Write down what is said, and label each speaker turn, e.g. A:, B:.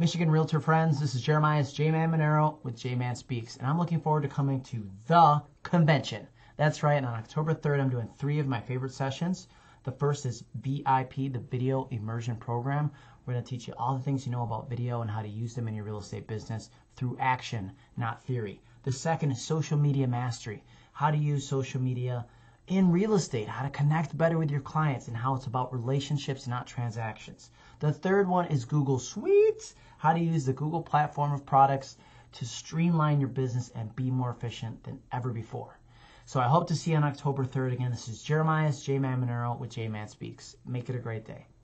A: Michigan Realtor friends, this is Jeremias J Man Maneiro with J Man Speaks, and I'm looking forward to coming to the convention. That's right, and on October 3rd, I'm doing three of my favorite sessions. The first is VIP, the Video Immersion Program. We're going to teach you all the things you know about video and how to use them in your real estate business through action, not theory. The second is Social Media Mastery, how to use social media in real estate, how to connect better with your clients, and how it's about relationships, not transactions. The third one is Google Suites, how to use the Google platform of products to streamline your business and be more efficient than ever before. So I hope to see you on October 3rd. Again, this is Jeremias J Man Maneiro with J Man Speaks. Make it a great day.